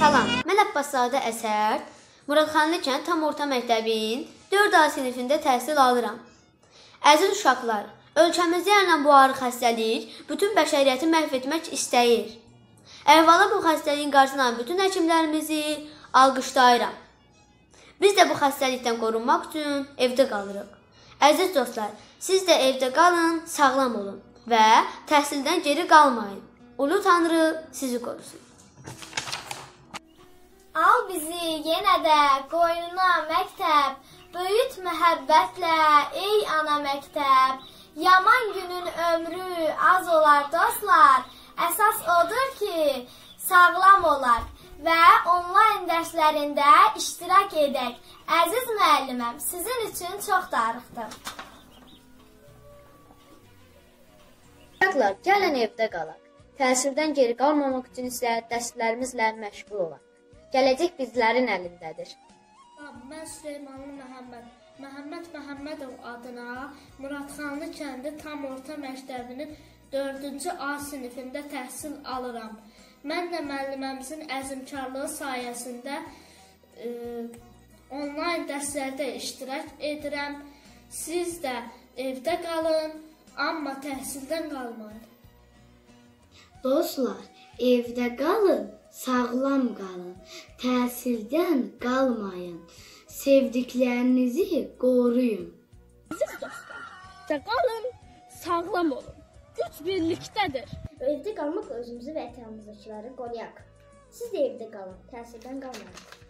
Salam, mən Abbaszadə Əsər. Muradxanlı kənd tam orta məktəbin 4A sinifində təhsil alıram. Əziz uşaqlar, ölkəmizdə yayılan bu ağır xəstəlik bütün bəşəriyyəti məhv etmək istəyir. Əhvala bu xəstəliyin qarşısını alan bütün həkimlərimizi alqışlayıram. Biz də bu xəstəlikdən qorunmaq üçün evdə qalırıq. Əziz dostlar, siz də evdə qalın, sağlam olun və təhsildən geri qalmayın. Ulu Tanrı sizi qorusun. Al bizi yenə də qoynuna məktəb, böyüt məhəbbətlə ey ana məktəb. Yaman günün ömrü az olar dostlar. Əsas odur ki, sağlam olaq və onlayn dərslərində iştirak edək. Əziz müəlliməm, sizin üçün çox darıxdım. Uşaqlar, gəlin evdə qalaq. Təhsildən geri qalmamaq üçün isə dərslərimizlə məşğul olaq. Gələcək bizlərin əlindədir. Mən Süleymanlı Məhəmməd. Məhəmməd Məhəmmədov adına Muradxanlı kəndi tam orta məktəbinin 4-cü A sinifində təhsil alıram. Mən də müəlliməmizin əzmkarlığı sayəsində e, onlayn dərslərdə iştirak edirəm. Siz də evdə qalın, amma təhsildən qalmayın. Dostlar, evdə qalın, sağlam qalın, təhsildən qalmayın. Sevdiklərinizi qoruyun. Əziz dostlar, evdə qalın, sağlam olun. Güc birlikdədir. Evdə qalmaq özümüzü və ətrafımızdakiləri qoruyaq. Siz də evdə qalın, təhsildən qalmayın.